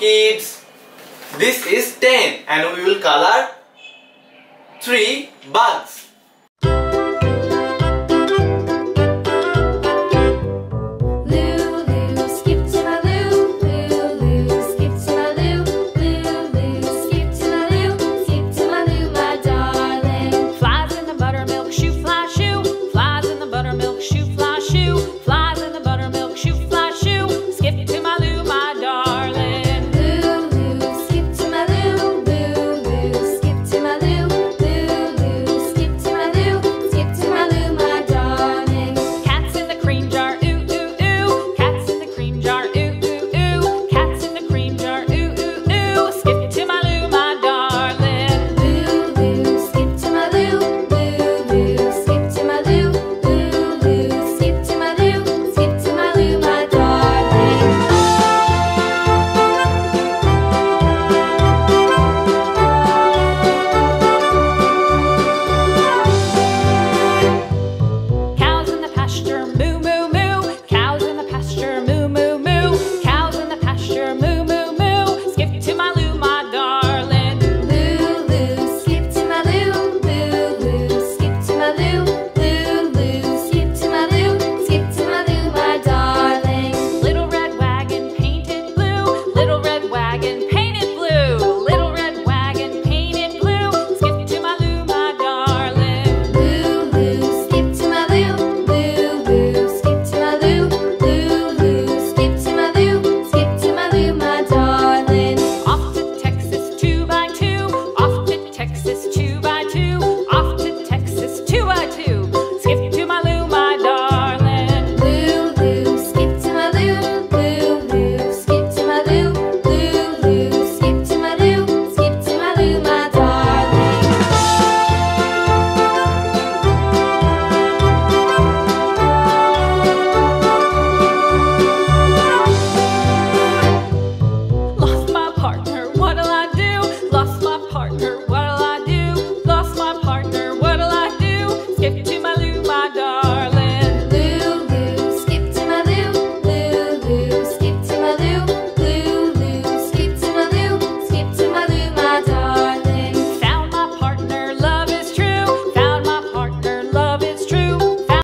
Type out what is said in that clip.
kids, this is 10 and we will color 3 bugs.